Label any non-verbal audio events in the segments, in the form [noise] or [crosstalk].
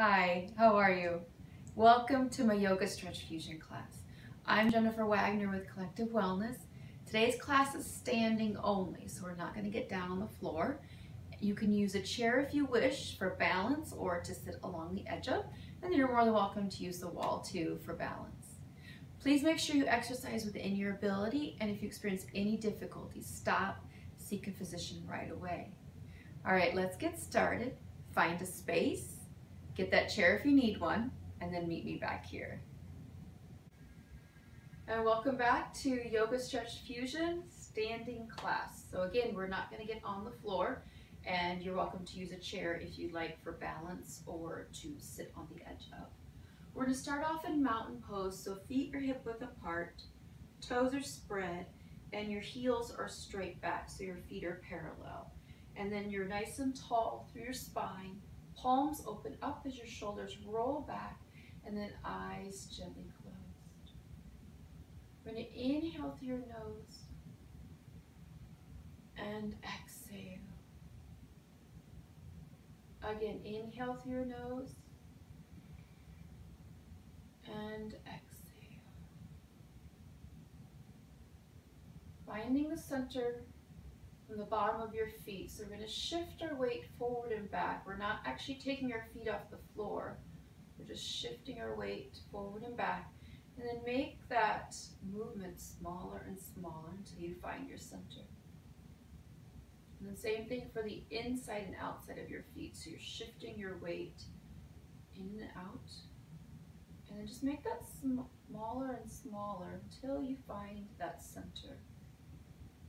Hi, how are you? Welcome to my Yoga Stretch Fusion class. I'm Jennifer Wagner with Collective Wellness. Today's class is standing only, so we're not going to get down on the floor. You can use a chair if you wish for balance or to sit along the edge of, and you're more than welcome to use the wall too for balance. Please make sure you exercise within your ability, and if you experience any difficulties, stop, seek a physician right away. All right, let's get started. Find a space, get that chair if you need one, and then meet me back here. And welcome back to Yoga Stretch Fusion standing class. So again, we're not gonna get on the floor and you're welcome to use a chair if you'd like for balance or to sit on the edge of. We're gonna start off in mountain pose, so feet are hip width apart, toes are spread, and your heels are straight back, so your feet are parallel. And then you're nice and tall through your spine, Palms open up as your shoulders roll back and then eyes gently closed. We're going to inhale through your nose and exhale. Again, inhale through your nose and exhale. Finding the center from the bottom of your feet. So we're going to shift our weight forward and back. We're not actually taking our feet off the floor. We're just shifting our weight forward and back. And then make that movement smaller and smaller until you find your center. And the same thing for the inside and outside of your feet. So you're shifting your weight in and out. And then just make that smaller and smaller until you find that center.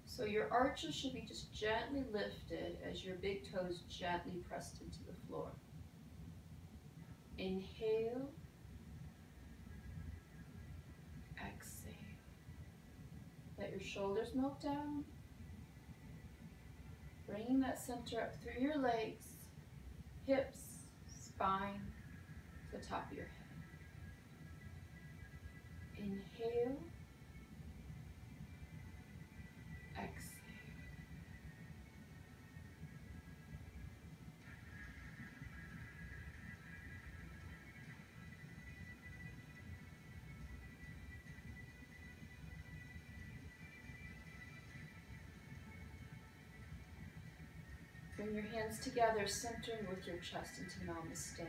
So your arches should be just gently lifted as your big toes gently pressed into the floor. Inhale. Exhale. Let your shoulders melt down. Bringing that center up through your legs, hips, spine, to the top of your head. Inhale. Bring your hands together, centering with your chest into Namaste.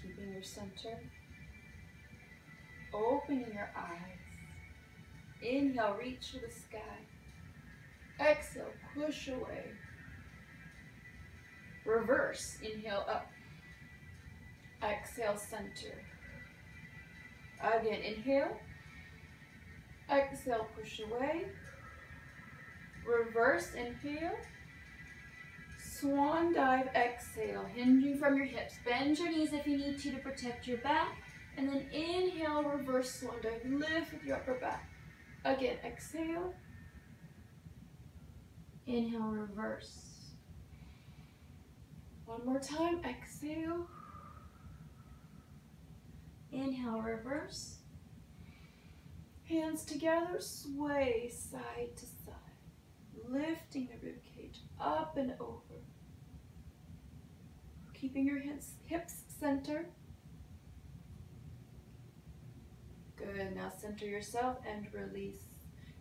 Keeping your center. Opening your eyes. Inhale, reach for the sky. Exhale, push away. Reverse, inhale up. Exhale, center. Again, inhale. Exhale, push away. Reverse inhale. Swan dive, exhale, hinging from your hips. Bend your knees if you need to to protect your back. And then inhale, reverse swan dive. Lift with your upper back. Again, exhale. Inhale, reverse. One more time, exhale. Inhale, reverse. Hands together, sway side to side lifting the rib cage up and over. Keeping your hips, hips centered. Good, now center yourself and release.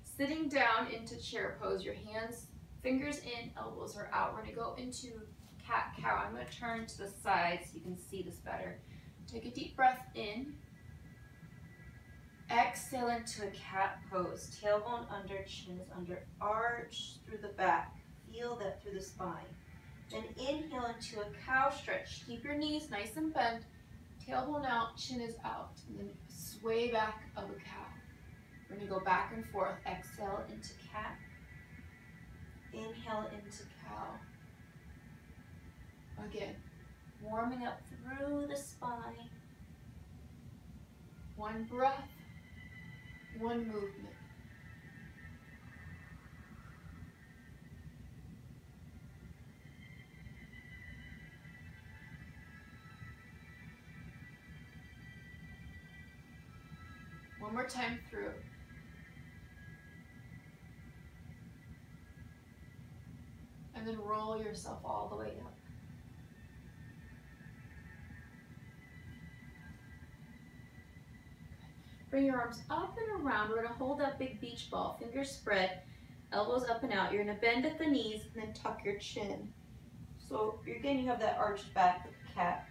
Sitting down into chair pose, your hands, fingers in, elbows are out. We're gonna go into cat-cow. I'm gonna turn to the side so you can see this better. Take a deep breath in. Exhale into a cat pose. Tailbone under, chin is under. Arch through the back. Feel that through the spine. Then inhale into a cow stretch. Keep your knees nice and bent. Tailbone out, chin is out. And then sway back of a cow. We're to go back and forth. Exhale into cat. Inhale into cow. Again, warming up through the spine. One breath one movement. One more time through. And then roll yourself all the way up. Bring your arms up and around. We're gonna hold that big beach ball, fingers spread, elbows up and out. You're gonna bend at the knees and then tuck your chin. So again, you have that arched back cat.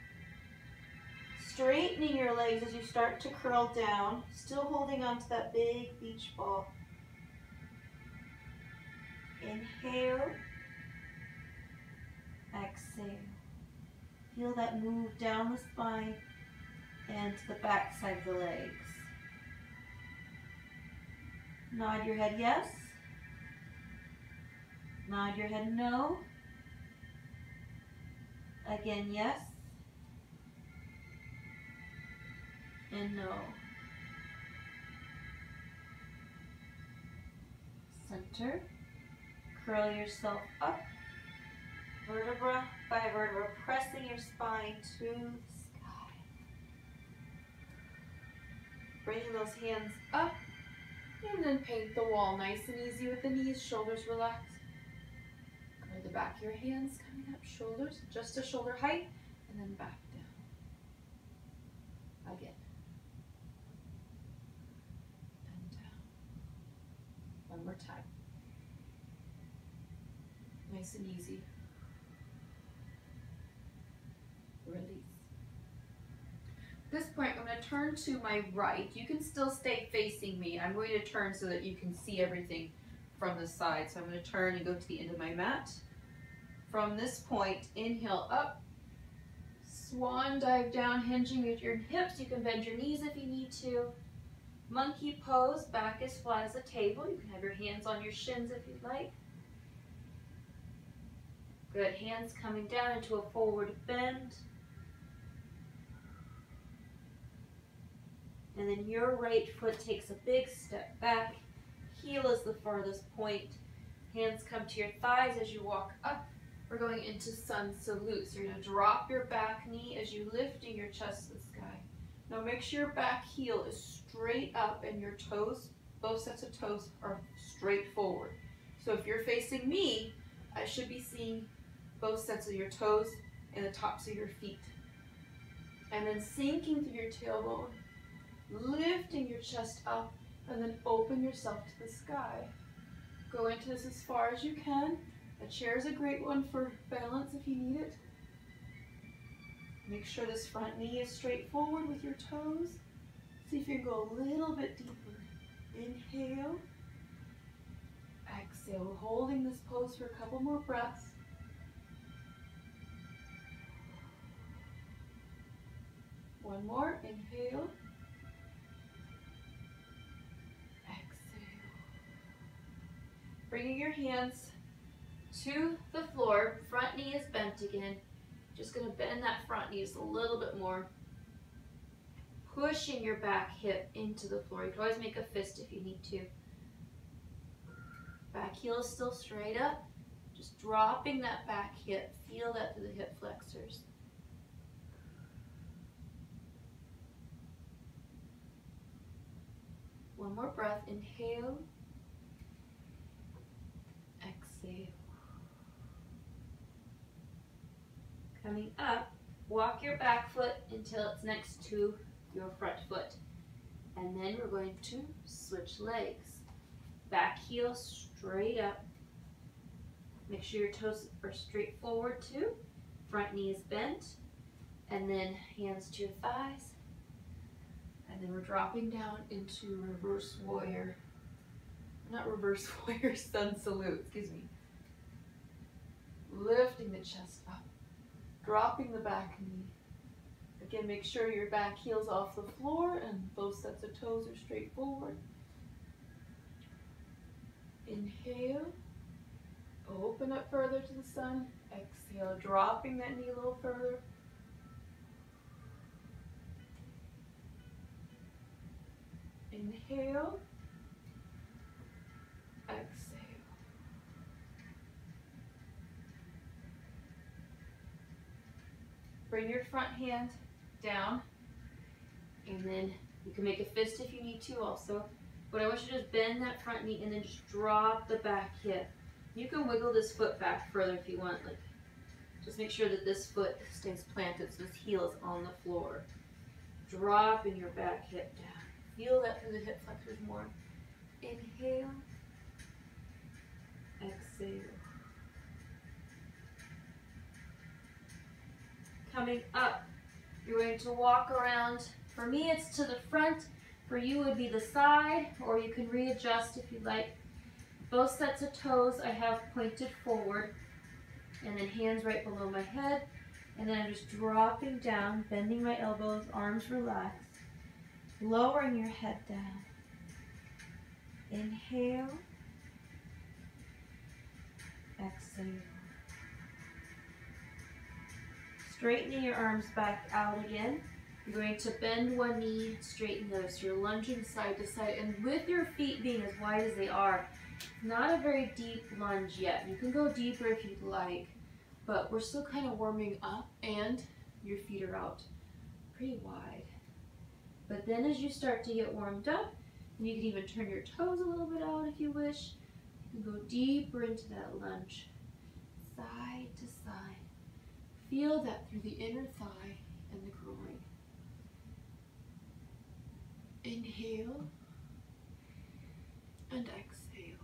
Straightening your legs as you start to curl down, still holding onto that big beach ball. Inhale. Exhale. Feel that move down the spine and to the back side of the legs. Nod your head yes. Nod your head no. Again yes. And no. Center. Curl yourself up. Vertebra by vertebra, pressing your spine to the sky. Bringing those hands up and then paint the wall nice and easy with the knees, shoulders relaxed. Go to the back of your hands, coming up, shoulders, just to shoulder height, and then back down. Again. And down. One more time. Nice and easy. Release this point, I'm going to turn to my right. You can still stay facing me. I'm going to turn so that you can see everything from the side. So I'm going to turn and go to the end of my mat. From this point, inhale up. Swan dive down, hinging with your hips. You can bend your knees if you need to. Monkey pose, back as flat as a table. You can have your hands on your shins if you'd like. Good, hands coming down into a forward bend. And then your right foot takes a big step back. Heel is the farthest point. Hands come to your thighs as you walk up. We're going into sun salute. So you're to drop your back knee as you lifting your chest to the sky. Now make sure your back heel is straight up and your toes, both sets of toes are straight forward. So if you're facing me, I should be seeing both sets of your toes and the tops of your feet. And then sinking through your tailbone lifting your chest up, and then open yourself to the sky. Go into this as far as you can. A chair is a great one for balance if you need it. Make sure this front knee is straight forward with your toes. See if you can go a little bit deeper. Inhale. Exhale, holding this pose for a couple more breaths. One more, inhale. Bringing your hands to the floor, front knee is bent again. Just gonna bend that front knee just a little bit more. Pushing your back hip into the floor. You can always make a fist if you need to. Back heel is still straight up. Just dropping that back hip. Feel that through the hip flexors. One more breath. Inhale. Coming up, walk your back foot until it's next to your front foot. And then we're going to switch legs. Back heel straight up. Make sure your toes are straight forward too. Front knee is bent. And then hands to your thighs. And then we're dropping down into reverse warrior. Not reverse [laughs] warrior, sun salute, excuse me. Lifting the chest up dropping the back knee. Again, make sure your back heel's off the floor and both sets of toes are straight forward. Inhale, open up further to the sun. Exhale, dropping that knee a little further. Inhale, exhale. Bring your front hand down, and then you can make a fist if you need to also. But I want you to just bend that front knee and then just drop the back hip. You can wiggle this foot back further if you want. Like, just make sure that this foot stays planted so this heel is on the floor. Dropping your back hip down. Feel that through the hip flexors more. Inhale. Exhale. Coming up, you're going to walk around. For me, it's to the front. For you, would be the side, or you can readjust if you'd like. Both sets of toes I have pointed forward, and then hands right below my head. And then I'm just dropping down, bending my elbows, arms relaxed, lowering your head down. Inhale. Exhale. Straightening your arms back out again. You're going to bend one knee, straighten. So you're lunging side to side. And with your feet being as wide as they are, not a very deep lunge yet. You can go deeper if you'd like, but we're still kind of warming up and your feet are out pretty wide. But then as you start to get warmed up, you can even turn your toes a little bit out if you wish. You can go deeper into that lunge, side to side. Feel that through the inner thigh and the groin. Inhale and exhale.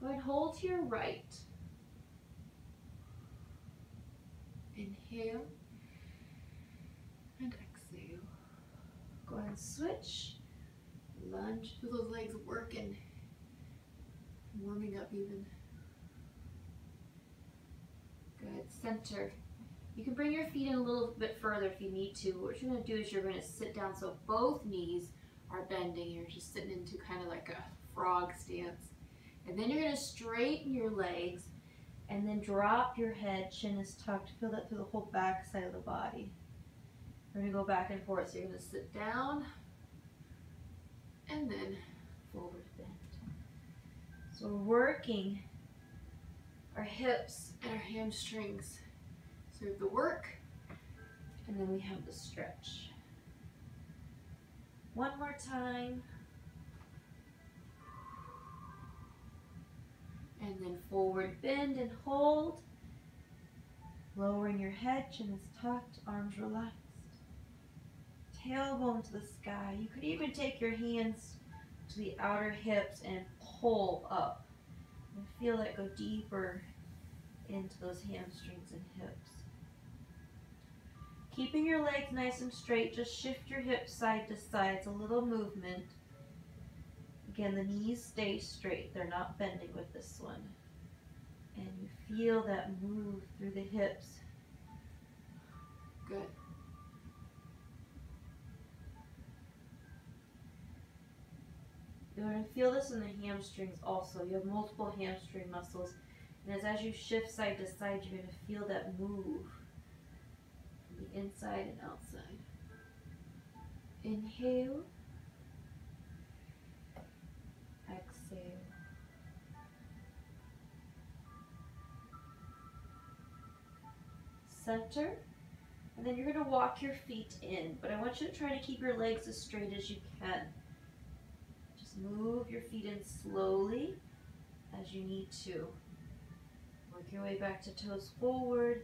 Go ahead, hold to your right. Inhale and exhale. Go ahead and switch. Lunge. Feel those legs working. Warming up even. Good. Center. You can bring your feet in a little bit further if you need to. What you're going to do is you're going to sit down so both knees are bending. You're just sitting into kind of like a frog stance. And then you're going to straighten your legs and then drop your head. Chin is tucked. Feel that through the whole back side of the body. We're to go back and forth. So you're to sit down and then forward bend. So we're working our hips and our hamstrings. So we have the work and then we have the stretch. One more time. And then forward bend and hold. Lowering your head, chin is tucked, arms relaxed. Tailbone to the sky. You could even take your hands to the outer hips and pull up. And feel that go deeper into those hamstrings and hips. Keeping your legs nice and straight, just shift your hips side to side. It's a little movement. Again, the knees stay straight. They're not bending with this one. And you feel that move through the hips. Good. You're going to feel this in the hamstrings also. You have multiple hamstring muscles. And as, as you shift side to side, you're going to feel that move from the inside and outside. Inhale. Exhale. Center. And then you're going to walk your feet in. But I want you to try to keep your legs as straight as you can. Move your feet in slowly as you need to. Work your way back to toes forward.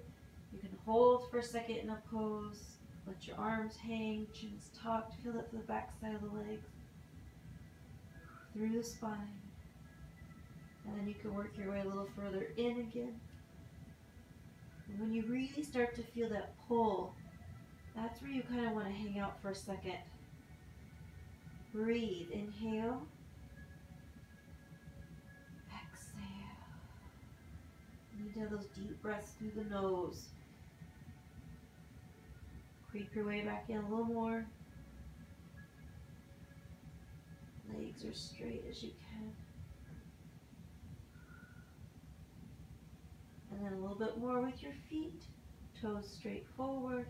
You can hold for a second in a pose. Let your arms hang, chins tucked. Feel it to the back side of the legs through the spine. And then you can work your way a little further in again. And when you really start to feel that pull, that's where you kind of want to hang out for a second. Breathe. Inhale. Exhale. You need to have those deep breaths through the nose. Creep your way back in a little more. Legs are straight as you can. And then a little bit more with your feet. Toes straight forward.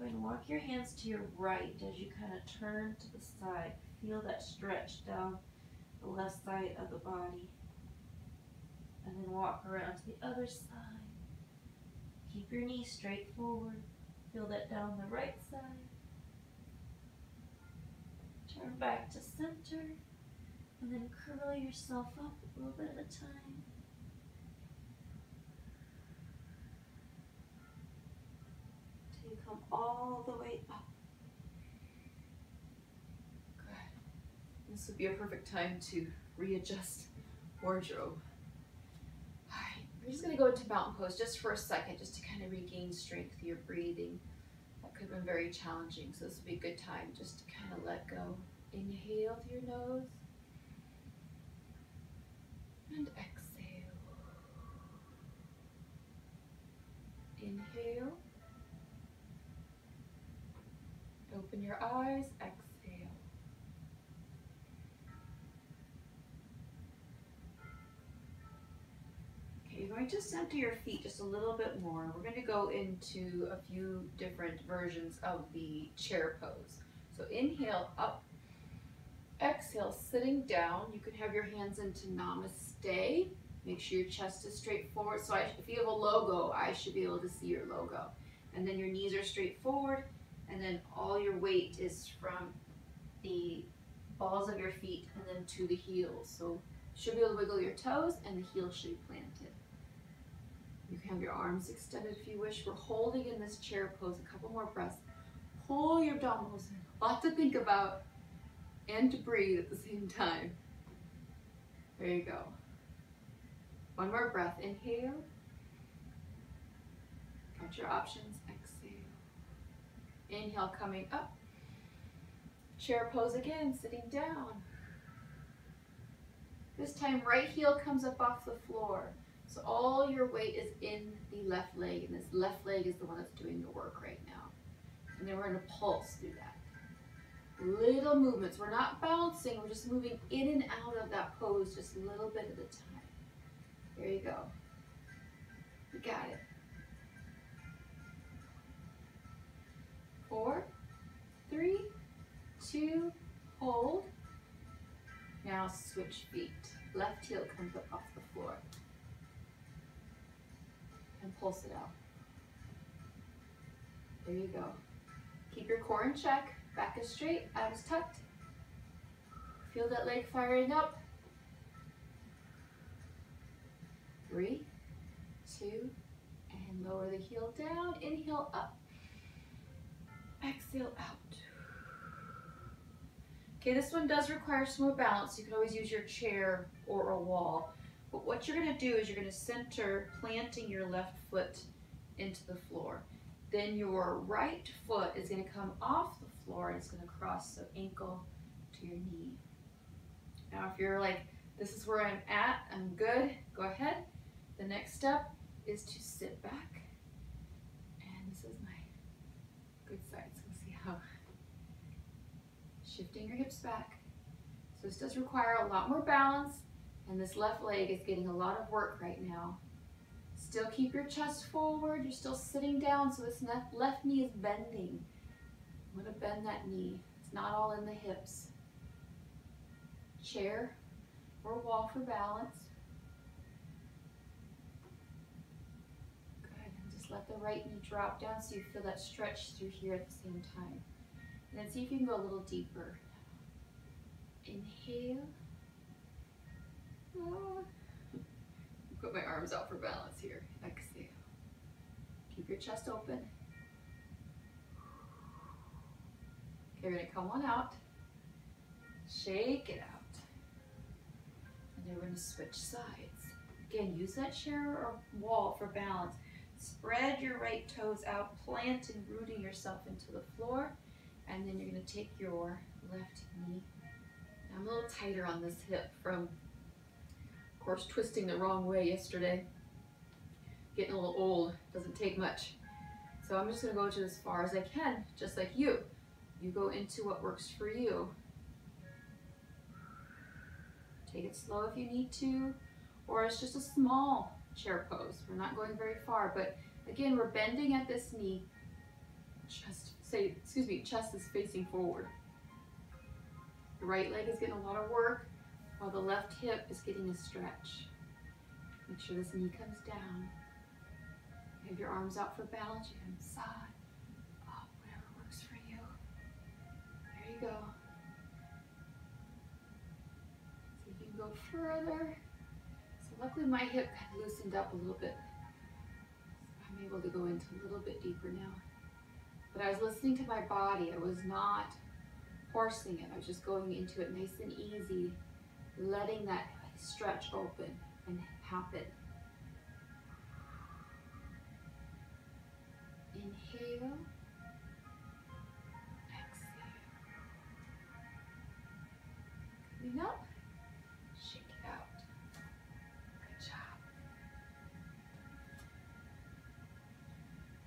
And walk your hands to your right as you kind of turn to the side. Feel that stretch down the left side of the body. And then walk around to the other side. Keep your knees straight forward. Feel that down the right side. Turn back to center. And then curl yourself up a little bit at a time. Till you come all the way up. Good. This would be a perfect time to readjust wardrobe. Alright, we're just gonna go into mountain pose just for a second, just to kind of regain strength through your breathing. That could have been very challenging, so this would be a good time just to kind of let go. Inhale through your nose and exhale. Inhale. Open your eyes, exhale. Okay, you're going to center your feet just a little bit more. We're going to go into a few different versions of the chair pose. So inhale up, exhale sitting down. You can have your hands into namaste. Make sure your chest is straight forward. So I, if you have a logo, I should be able to see your logo. And then your knees are straight forward and then all your weight is from the balls of your feet and then to the heels. So should be able to wiggle your toes and the heels should be planted. You can have your arms extended if you wish. We're holding in this chair pose a couple more breaths. Pull your abdominals lot to think about and to breathe at the same time. There you go. One more breath. Inhale. Got your options. Inhale, coming up. Chair pose again, sitting down. This time, right heel comes up off the floor. So all your weight is in the left leg, and this left leg is the one that's doing the work right now. And then we're gonna pulse through that. Little movements. We're not bouncing, we're just moving in and out of that pose just a little bit at a time. There you go. You got it. Four, three, two, hold. Now switch feet. Left heel comes up off the floor. And pulse it out. There you go. Keep your core in check. Back is straight, abs tucked. Feel that leg firing up. Three, two, and lower the heel down. Inhale up. Exhale out. Okay, this one does require some more balance. You can always use your chair or a wall. But what you're gonna do is you're gonna center planting your left foot into the floor. Then your right foot is gonna come off the floor and it's gonna cross the ankle to your knee. Now if you're like, this is where I'm at, I'm good, go ahead. The next step is to sit back good side. So see how shifting your hips back. So this does require a lot more balance and this left leg is getting a lot of work right now. Still keep your chest forward. You're still sitting down so this left knee is bending. I'm gonna bend that knee. It's not all in the hips. Chair or wall for balance. Good. Just let the right knee drop down so you feel that stretch through here at the same time. And then see if you can go a little deeper. Inhale. Ah. Put my arms out for balance here. Exhale. Keep your chest open. Okay, we're gonna come on out. Shake it out. And then we're gonna switch sides. Again, use that chair or wall for balance. Spread your right toes out, planting, rooting yourself into the floor. And then you're gonna take your left knee. I'm a little tighter on this hip from, of course, twisting the wrong way yesterday. Getting a little old, doesn't take much. So I'm just gonna go to as far as I can, just like you. You go into what works for you. Take it slow if you need to, or it's just a small chair pose. We're not going very far, but again, we're bending at this knee. Chest, say, excuse me, chest is facing forward. The right leg is getting a lot of work while the left hip is getting a stretch. Make sure this knee comes down. Have your arms out for balance. You can side, up, whatever works for you. There you go. So you can go further. So luckily my hip had loosened up a little bit. So I'm able to go into a little bit deeper now. But I was listening to my body. I was not forcing it. I was just going into it nice and easy, letting that stretch open and happen. Inhale. Exhale. Coming up. Shake it out. Good job.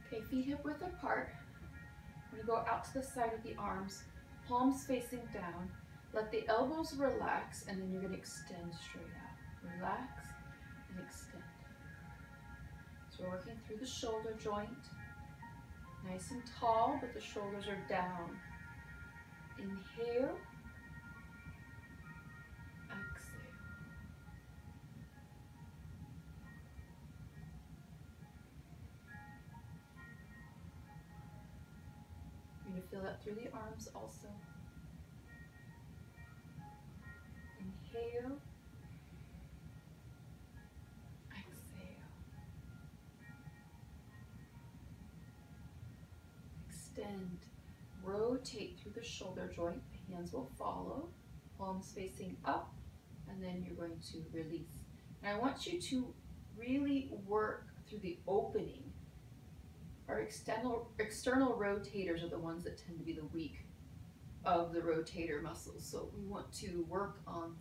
Okay, feet hip width apart. To go out to the side of the arms, palms facing down. Let the elbows relax, and then you're going to extend straight out. Relax and extend. So we're working through the shoulder joint. Nice and tall, but the shoulders are down. Inhale. Feel that through the arms also. Inhale. Exhale. Extend. Rotate through the shoulder joint. The hands will follow. Palms facing up. And then you're going to release. And I want you to really work through the opening. Our external, external rotators are the ones that tend to be the weak of the rotator muscles. So we want to work on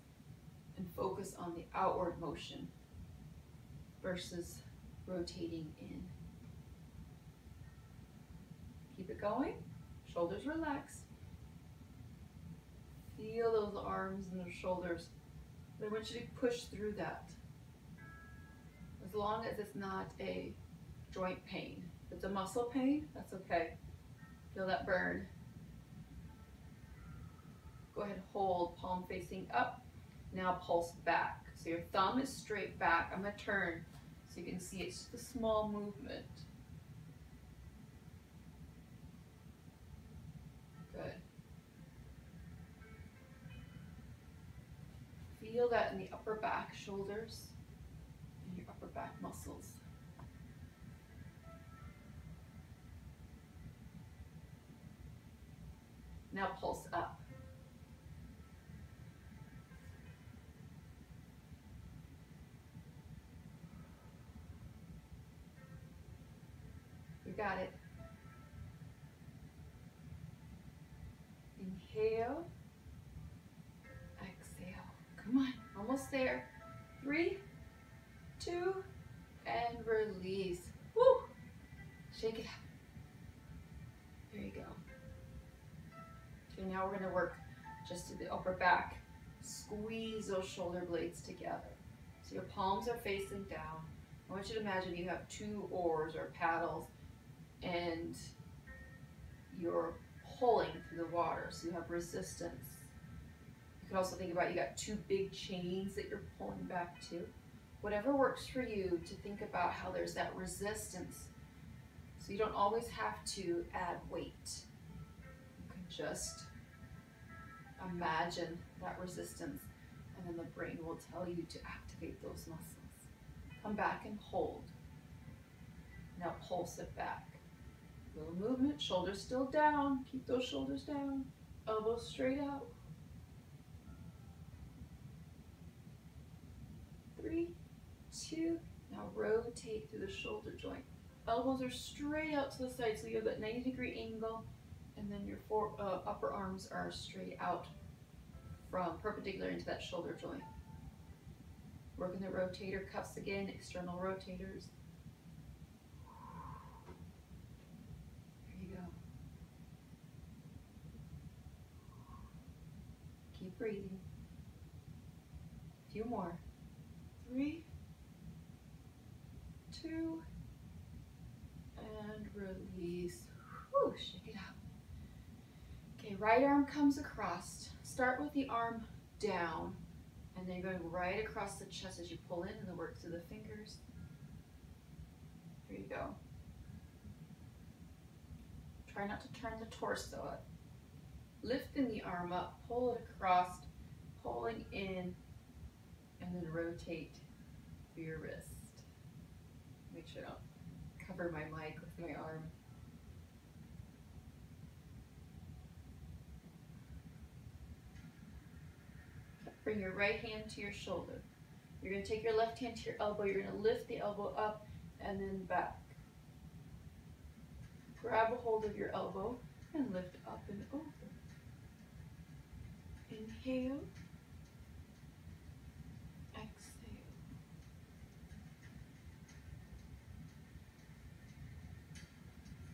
and focus on the outward motion versus rotating in. Keep it going. Shoulders relaxed. Feel those arms and those shoulders. But I want you to push through that. As long as it's not a joint pain. It's a muscle pain, that's okay. Feel that burn. Go ahead, hold, palm facing up. Now pulse back. So your thumb is straight back. I'm gonna turn so you can see it's just a small movement. Good. Feel that in the upper back, shoulders, and your upper back muscles. Now pulse up. You got it. Inhale. Exhale. Come on, almost there. Three, two, and release. Woo! Shake it. Okay, now we're gonna work just to the upper back. Squeeze those shoulder blades together. So your palms are facing down. I want you to imagine you have two oars or paddles and you're pulling through the water, so you have resistance. You can also think about you got two big chains that you're pulling back to. Whatever works for you to think about how there's that resistance. So you don't always have to add weight. You can just imagine that resistance and then the brain will tell you to activate those muscles. Come back and hold. Now pulse it back. Little movement, shoulders still down. Keep those shoulders down. Elbows straight out. Three, two, now rotate through the shoulder joint. Elbows are straight out to the side, so you have that 90 degree angle, and then your uh, upper arms are straight out from perpendicular into that shoulder joint. Working the rotator cuffs again, external rotators. There you go. Keep breathing. A few more. Three, two, and release. Whew, shake it out. Okay, right arm comes across. Start with the arm down, and then you're going right across the chest as you pull in and work through the fingers. There you go. Try not to turn the torso up. Lifting the arm up, pull it across, pulling in, and then rotate your wrist. Make sure I don't cover my mic with my arm. Bring your right hand to your shoulder. You're going to take your left hand to your elbow. You're going to lift the elbow up and then back. Grab a hold of your elbow and lift up and over. Inhale. Exhale.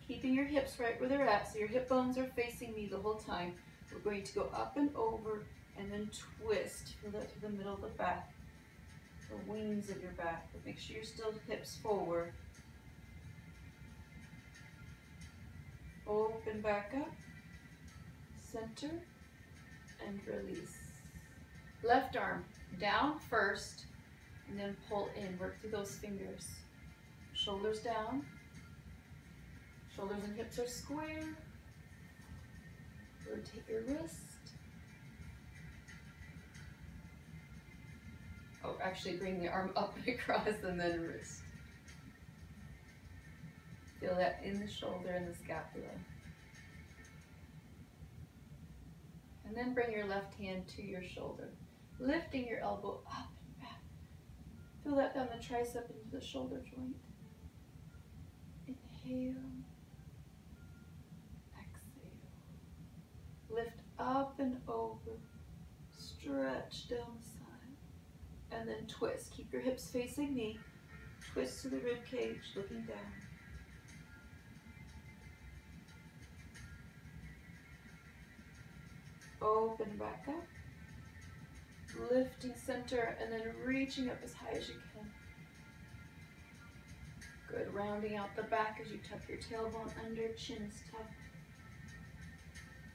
Keeping your hips right where they're at, so your hip bones are facing me the whole time. We're going to go up and over and then twist. Feel that to the middle of the back, the wings of your back. But make sure you're still hips forward. Open back up, center, and release. Left arm down first, and then pull in. Work through those fingers. Shoulders down. Shoulders and hips are square. Rotate your wrist. Oh, actually bring the arm up and [laughs] across and then wrist. Feel that in the shoulder and the scapula. And then bring your left hand to your shoulder, lifting your elbow up and back. Feel that down the tricep into the shoulder joint. Inhale. Exhale. Lift up and over. Stretch down. And then twist. Keep your hips facing me. Twist to the rib cage, looking down. Open back up. Lifting center and then reaching up as high as you can. Good. Rounding out the back as you tuck your tailbone under, chin is tucked.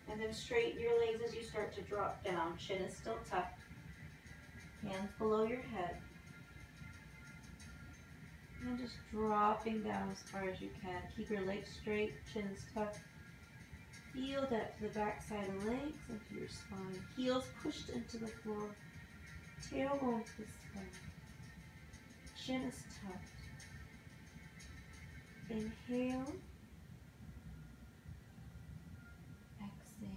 And then straighten your legs as you start to drop down. Chin is still tucked. Hands below your head. And just dropping down as far as you can. Keep your legs straight, chin is tucked. Feel that to the back side of the legs and to your spine. Heels pushed into the floor. Tailbone to the spine. Chin is tucked. Inhale. Exhale.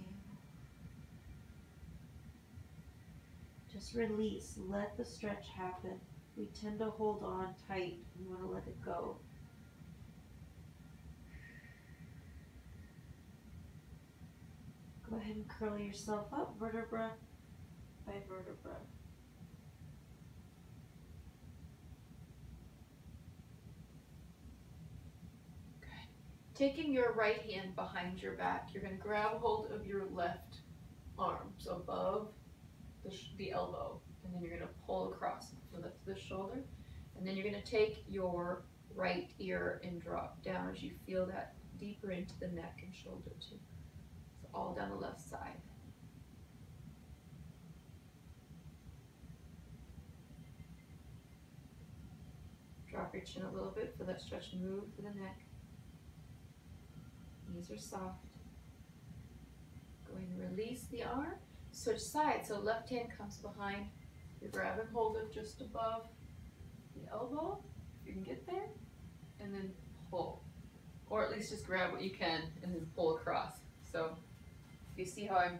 Just release. Let the stretch happen. We tend to hold on tight. We want to let it go. Go ahead and curl yourself up vertebra by vertebra. Taking your right hand behind your back, you're going to grab hold of your left arm, so above the, the elbow, and then you're going to pull across the, the shoulder, and then you're going to take your right ear and drop down as you feel that deeper into the neck and shoulder too So all down the left side. Drop your chin a little bit for that stretch and move for the neck. Knees are soft. Going to release the arm. Switch sides. So left hand comes behind. You're grabbing hold of just above the elbow. You can get there. And then pull. Or at least just grab what you can and then pull across. So you see how I'm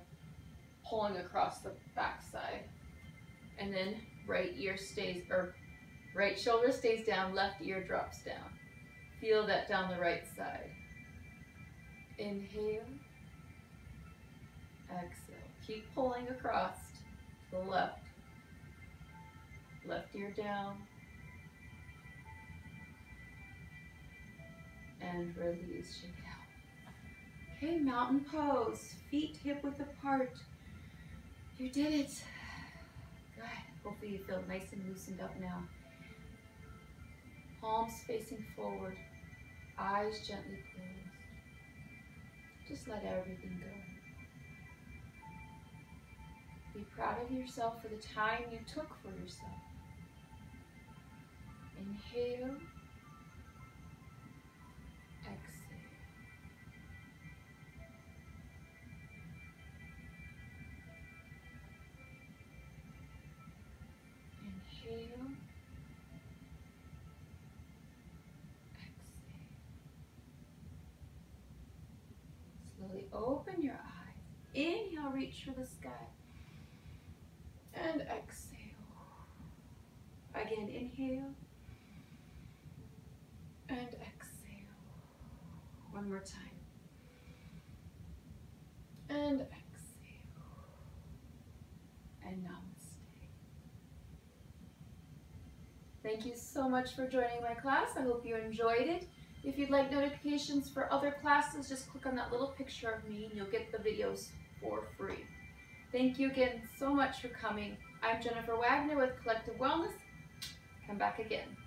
pulling across the back side. And then right ear stays, or right shoulder stays down, left ear drops down. Feel that down the right side. Inhale. Exhale. Keep pulling across to the left. Left ear down. And release. Shake out. Okay, mountain pose. Feet hip width apart. You did it. Good. Hopefully you feel nice and loosened up now. Palms facing forward. Eyes gently closed. Just let everything go. Be proud of yourself for the time you took for yourself. Inhale. Exhale. Inhale. Exhale. Slowly open your eyes. Inhale, reach for the sky. Inhale. And exhale. One more time. And exhale. And namaste. Thank you so much for joining my class. I hope you enjoyed it. If you'd like notifications for other classes, just click on that little picture of me and you'll get the videos for free. Thank you again so much for coming. I'm Jennifer Wagner with Collective Wellness. Come back again.